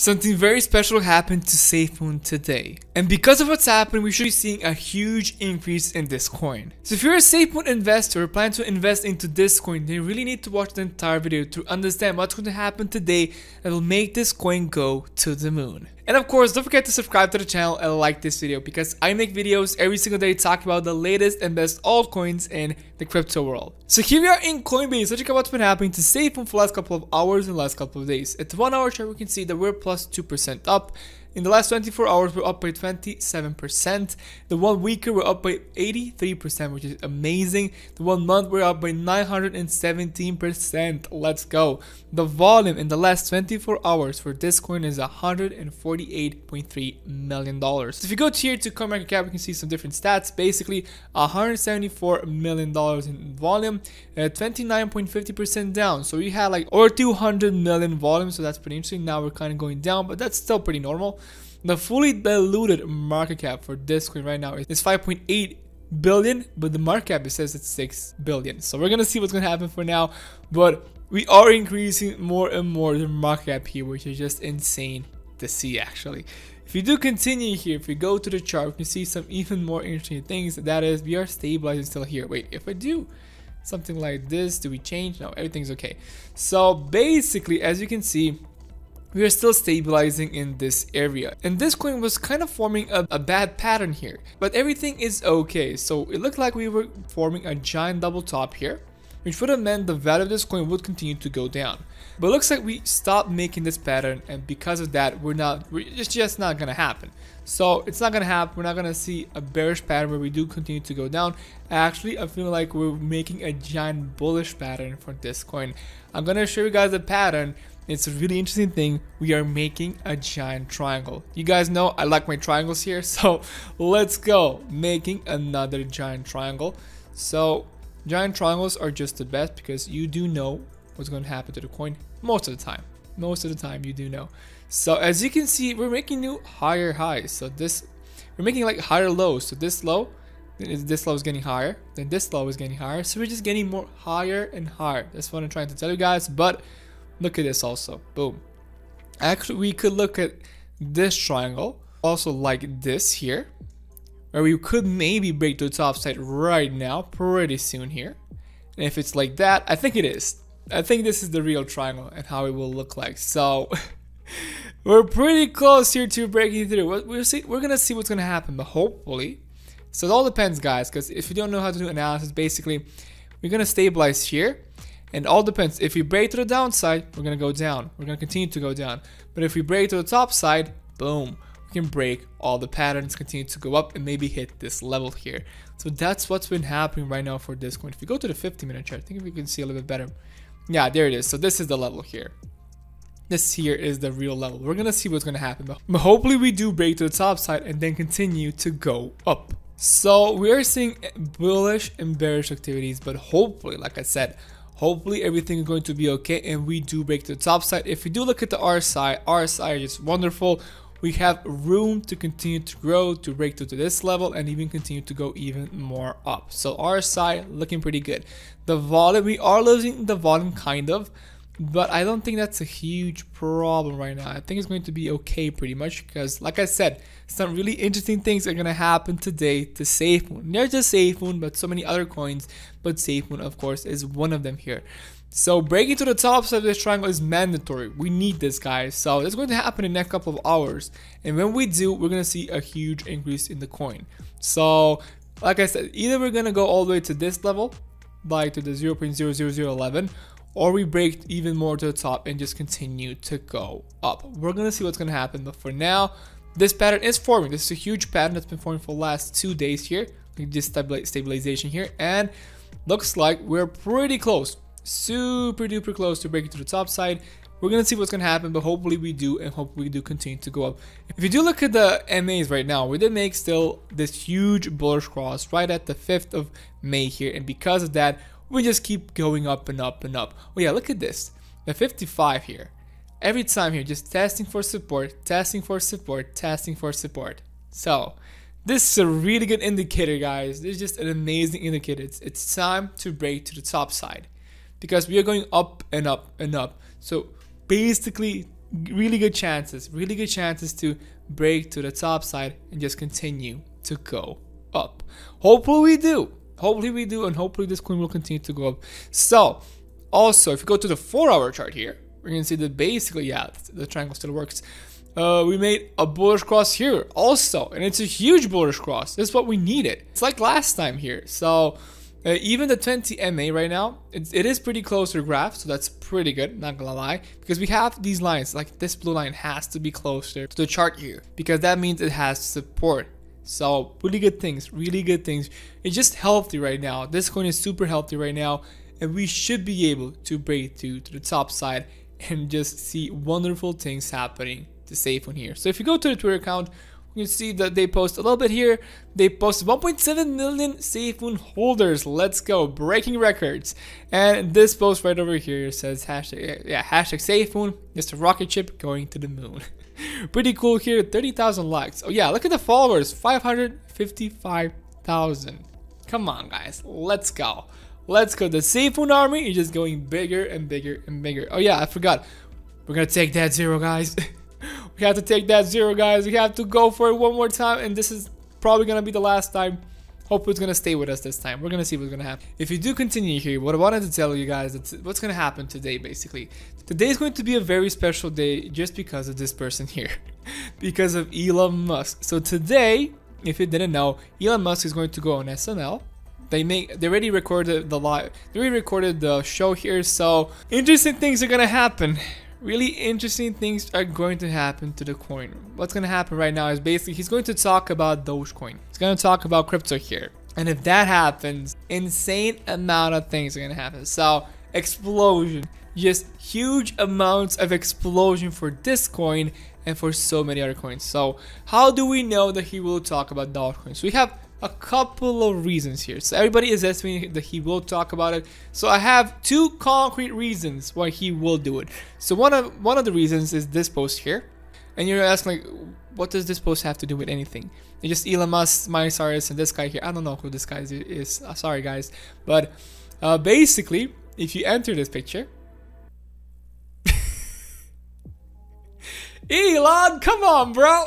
Something very special happened to SafeMoon today. And because of what's happened, we should be seeing a huge increase in this coin. So if you're a SafeMoon investor or plan to invest into this coin, then you really need to watch the entire video to understand what's going to happen today that will make this coin go to the moon. And of course, don't forget to subscribe to the channel and like this video because I make videos every single day talking about the latest and best altcoins in the crypto world. So here we are in Coinbase. Let's check out what's been happening to SafeMoon for the last couple of hours and last couple of days. At the one hour chart, we can see that we're plus 2% up. In the last 24 hours, we're up by 27%. The one weeker, we're up by 83%, which is amazing. The one month, we're up by 917%. Let's go. The volume in the last 24 hours for this coin is $148.3 million. So if you go to here to CoinMarketCap, we can see some different stats. Basically, $174 million in volume, uh, 29.50% down. So we had like over 200 million volume, so that's pretty interesting. Now we're kind of going down, but that's still pretty normal. The fully diluted market cap for this coin right now is 5.8 billion, but the market cap it says it's 6 billion. So we're gonna see what's gonna happen for now, but we are increasing more and more the market cap here, which is just insane to see actually. If you do continue here, if we go to the chart, we can see some even more interesting things. That is, we are stabilizing still here. Wait, if I do something like this, do we change? No, everything's okay. So basically, as you can see, we are still stabilizing in this area. And this coin was kind of forming a, a, bad pattern here, but everything is okay. So it looked like we were forming a giant double top here, which would have meant the value of this coin would continue to go down. But looks like we stopped making this pattern and because of that, we're not, we're, it's just not gonna happen. So it's not gonna happen, we're not gonna see a bearish pattern where we do continue to go down. Actually, I feel like we're making a giant bullish pattern for this coin. I'm gonna show you guys the pattern it's a really interesting thing. We are making a giant triangle. You guys know I like my triangles here, so let's go. Making another giant triangle. So giant triangles are just the best because you do know what's going to happen to the coin most of the time. Most of the time you do know. So as you can see, we're making new higher highs. So this, we're making like higher lows. So this low, this low is getting higher. Then this low is getting higher. So we're just getting more higher and higher. That's what I'm trying to tell you guys. But Look at this also. Boom. Actually, we could look at this triangle. Also like this here. Where we could maybe break to the top side right now. Pretty soon here. And if it's like that, I think it is. I think this is the real triangle and how it will look like. So... we're pretty close here to breaking through. We're, see, we're gonna see what's gonna happen, but hopefully. So it all depends, guys, because if you don't know how to do analysis, basically, we're gonna stabilize here, and all depends. If we break to the downside, we're gonna go down. We're gonna continue to go down. But if we break to the top side, boom, we can break all the patterns, continue to go up, and maybe hit this level here. So that's what's been happening right now for this coin. If we go to the 50 minute chart, I think we can see a little bit better. Yeah, there it is. So this is the level here. This here is the real level. We're gonna see what's gonna happen. But hopefully we do break to the top side and then continue to go up. So we are seeing bullish and bearish activities, but hopefully, like I said, hopefully everything is going to be okay and we do break to the top side. If we do look at the RSI RSI is wonderful. We have room to continue to grow to break through to this level and even continue to go even more up. So RSI looking pretty good. The volume we are losing the volume kind of but I don't think that's a huge problem right now. I think it's going to be okay pretty much because, like I said, some really interesting things are going to happen today to SafeMoon. Not just SafeMoon, but so many other coins, but SafeMoon, of course, is one of them here. So breaking to the top side of this triangle is mandatory. We need this, guys. So it's going to happen in the next couple of hours. And when we do, we're going to see a huge increase in the coin. So, like I said, either we're going to go all the way to this level, like to the 0.00011, or we break even more to the top and just continue to go up. We're gonna see what's gonna happen, but for now, this pattern is forming. This is a huge pattern that's been forming for the last two days here. Just stabilization here, and looks like we're pretty close, super duper close to breaking to the top side. We're gonna see what's gonna happen, but hopefully we do, and hopefully we do continue to go up. If you do look at the MAs right now, we did make still this huge bullish cross right at the 5th of May here, and because of that, we just keep going up and up and up. Oh yeah, look at this. The 55 here. Every time here, just testing for support, testing for support, testing for support. So, this is a really good indicator, guys. This is just an amazing indicator. It's, it's time to break to the top side because we are going up and up and up. So, basically, really good chances, really good chances to break to the top side and just continue to go up. Hopefully we do. Hopefully we do, and hopefully this coin will continue to go up. So, also, if you go to the four hour chart here, we're gonna see that basically, yeah, the triangle still works. Uh, we made a bullish cross here also, and it's a huge bullish cross. This is what we needed. It's like last time here. So, uh, even the 20 MA right now, it is pretty close to the graph, so that's pretty good, not gonna lie. Because we have these lines, like this blue line has to be closer to the chart here, because that means it has support. So really good things, really good things. It's just healthy right now. This coin is super healthy right now, and we should be able to break to, to the top side and just see wonderful things happening to safe SafeMoon here. So if you go to the Twitter account, you can see that they post a little bit here. They post 1.7 million SafeMoon holders. Let's go, breaking records. And this post right over here says hashtag yeah hashtag SafeMoon. It's a rocket ship going to the moon. Pretty cool here. 30,000 likes. Oh yeah, look at the followers. 555,000. Come on, guys. Let's go. Let's go. The SafeMoon army is just going bigger and bigger and bigger. Oh yeah, I forgot. We're gonna take that zero, guys. We have to take that zero, guys. We have to go for it one more time, and this is probably to be the last time. Hope it's to stay with us this time. We're to see what's to happen. If you do continue here, what I wanted to tell you guys is what's to happen today, basically. Today is going to be a very special day just because of this person here. because of Elon Musk. So today, if you didn't know, Elon Musk is going to go on SNL they make they already recorded the live they already recorded the show here so interesting things are gonna happen really interesting things are going to happen to the coin. What's going to happen right now is basically he's going to talk about Dogecoin. He's going to talk about crypto here. And if that happens, insane amount of things are going to happen. So, explosion. Just huge amounts of explosion for this coin and for so many other coins. So, how do we know that he will talk about Dogecoin? So, we have a couple of reasons here. So everybody is estimating that he will talk about it. So I have two concrete reasons why he will do it. So one of one of the reasons is this post here. And you're asking like what does this post have to do with anything? It's just Elon Musk, Cyrus, and this guy here. I don't know who this guy is. Uh, sorry guys. But uh, basically, if you enter this picture, Elon, come on, bro.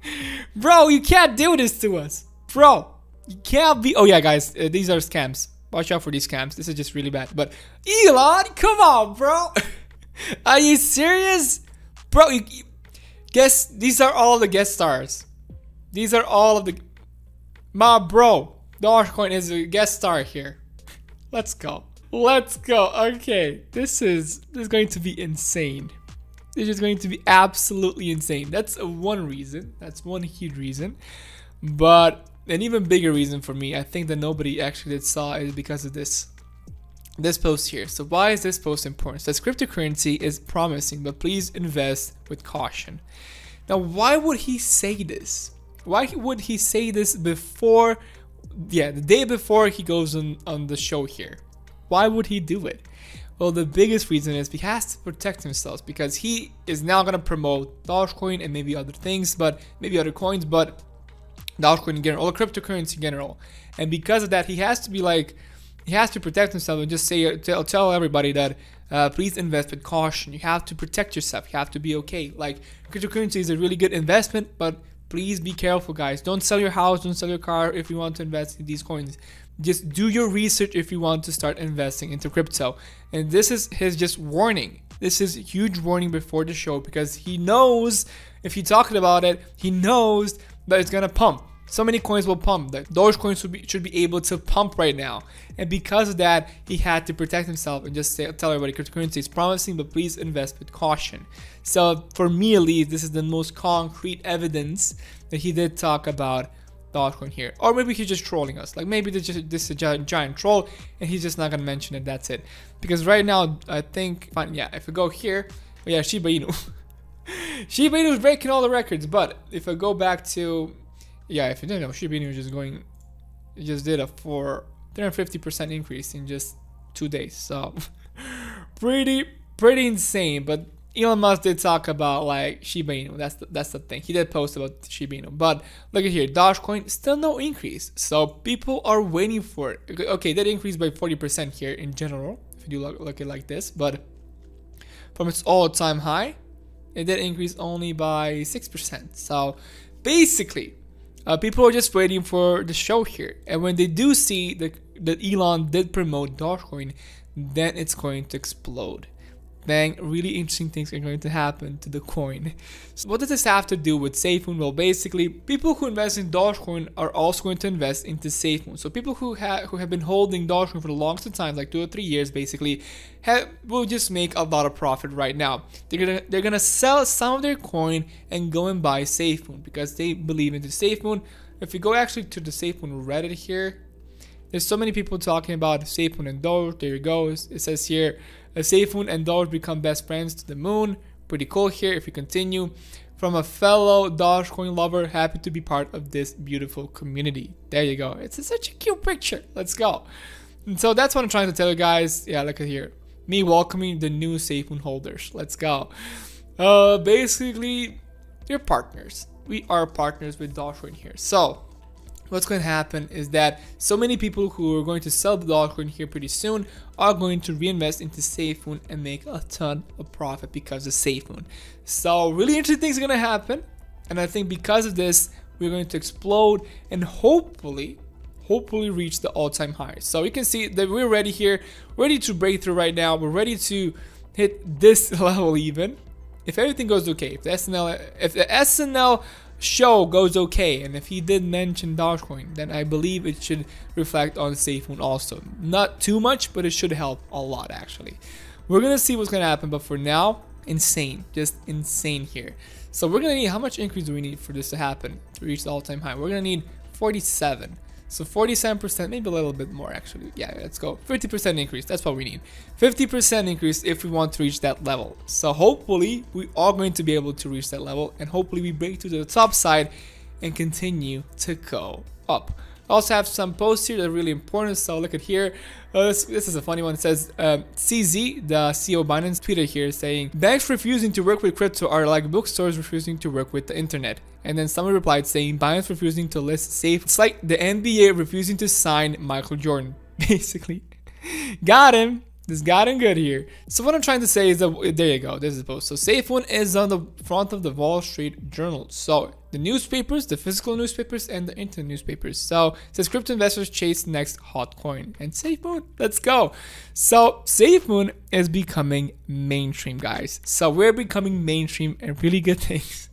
bro, you can't do this to us. Bro, you can't be. Oh, yeah, guys, uh, these are scams. Watch out for these scams. This is just really bad. But Elon, come on, bro. are you serious? Bro, you, guess these are all the guest stars. These are all of the. My bro, Dogecoin is a guest star here. Let's go. Let's go. Okay, this is this is going to be insane. This is going to be absolutely insane. That's one reason. That's one huge reason. But an even bigger reason for me, I think that nobody actually saw is because of this this post here. So why is this post important? Says cryptocurrency is promising, but please invest with caution. Now, why would he say this? Why would he say this before, yeah, the day before he goes on, on the show here? Why would he do it? Well, the biggest reason is he has to protect himself because he is now going to promote Dogecoin and maybe other things, but maybe other coins, but Dogecoin in general, or cryptocurrency in general. And because of that, he has to be like, he has to protect himself and just say, tell, tell everybody that uh, please invest with caution. You have to protect yourself. You have to be okay. Like cryptocurrency is a really good investment, but please be careful, guys. Don't sell your house. Don't sell your car if you want to invest in these coins. Just do your research if you want to start investing into crypto. And this is his just warning. This is huge warning before the show because he knows if he talking about it, he knows that it's gonna pump so many coins will pump. That Dogecoin should be should be able to pump right now, and because of that, he had to protect himself and just say, tell everybody cryptocurrency is promising, but please invest with caution. So for me at least, this is the most concrete evidence that he did talk about Dogecoin here, or maybe he's just trolling us. Like maybe this just this is a giant, giant troll, and he's just not gonna mention it. That's it. Because right now, I think, fine, yeah, if we go here, yeah, Shiba Inu. Shiba Inu is breaking all the records, but if I go back to yeah, if you didn't know, Shiba Inu was just going, just did a for 350% increase in just two days. So pretty, pretty insane. But Elon Musk did talk about like Shiba Inu. That's the, that's the thing. He did post about Shiba Inu. But look at here, Dogecoin still no increase. So people are waiting for it. Okay, that increased by 40% here in general. If you look, look at it like this, but from its all-time high, it did increase only by 6%. So basically, uh, people are just waiting for the show here. And when they do see that, that Elon did promote Dogecoin, then it's going to explode then really interesting things are going to happen to the coin. So what does this have to do with SafeMoon? Well, basically, people who invest in Dogecoin are also going to invest into SafeMoon. So people who have who have been holding Dogecoin for the longest time, like two or three years, basically, will just make a lot of profit right now. They're gonna they're gonna sell some of their coin and go and buy SafeMoon because they believe into SafeMoon. If you go actually to the SafeMoon Reddit here, there's so many people talking about SafeMoon and Doge. There it goes. It says here, SafeMoon and Doge become best friends to the moon. Pretty cool here if you continue. From a fellow Dogecoin lover, happy to be part of this beautiful community. There you go. It's such a cute picture. Let's go. And so that's what I'm trying to tell you guys. Yeah, look at here. Me welcoming the new SafeMoon holders. Let's go. Uh, basically, you're partners. We are partners with Dogecoin here. So what's going to happen is that so many people who are going to sell the Dogecoin here pretty soon are going to reinvest into SafeMoon and make a ton of profit because of SafeMoon. So really interesting things are going to happen. And I think because of this, we're going to explode and hopefully, hopefully reach the all-time high. So you can see that we're ready here, ready to break through right now. We're ready to hit this level even. If everything goes okay, if the SNL, if the SNL show goes okay and if he did mention Dogecoin then I believe it should reflect on SafeMoon also. Not too much but it should help a lot actually. We're gonna see what's gonna happen but for now insane just insane here. So we're gonna need how much increase do we need for this to happen to reach the all-time high? We're gonna need 47. So 47%, maybe a little bit more actually. Yeah, let's go. 50% increase, that's what we need. 50% increase if we want to reach that level. So hopefully we are going to be able to reach that level and hopefully we break to the top side and continue to go up. I also have some posts here that are really important. So look at here. Uh, this, this, is a funny one. It says um, CZ, the CEO of Binance, tweeted here saying banks refusing to work with crypto are like bookstores refusing to work with the internet. And then someone replied saying Binance refusing to list safe. It's like the NBA refusing to sign Michael Jordan, basically. Got him. This got good here. So what I'm trying to say is that, there you go, this is the post. So SafeMoon is on the front of the Wall Street Journal. So the newspapers, the physical newspapers, and the internet newspapers. So says crypto investors chase next hot coin. And SafeMoon, let's go. So SafeMoon is becoming mainstream, guys. So we're becoming mainstream and really good things.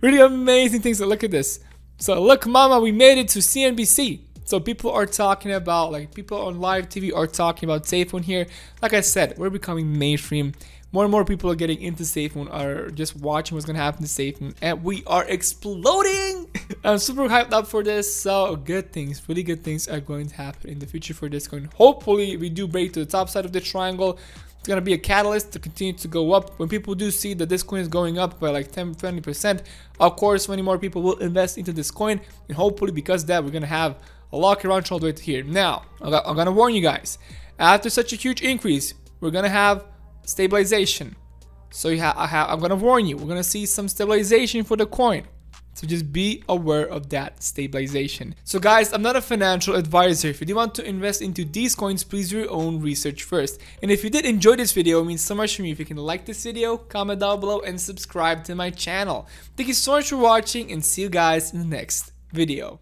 really amazing things. So look at this. So look, mama, we made it to CNBC. So people are talking about, like people on live TV are talking about SafeMoon here. Like I said, we're becoming mainstream. More and more people are getting into SafeMoon, are just watching what's gonna happen to SafeMoon, and we are exploding. I'm super hyped up for this. So good things, really good things are going to happen in the future for this coin. Hopefully, we do break to the top side of the triangle. It's gonna be a catalyst to continue to go up. When people do see that this coin is going up by like 10, 20%, of course, many more people will invest into this coin, and hopefully, because that, we're gonna have a lucky launch all here. Now, I'm gonna warn you guys, after such a huge increase, we're gonna have stabilization. So ha I'm gonna warn you, we're gonna see some stabilization for the coin. So just be aware of that stabilization. So guys, I'm not a financial advisor. If you do want to invest into these coins, please do your own research first. And if you did enjoy this video, it means so much to me if you can like this video, comment down below, and subscribe to my channel. Thank you so much for watching and see you guys in the next video.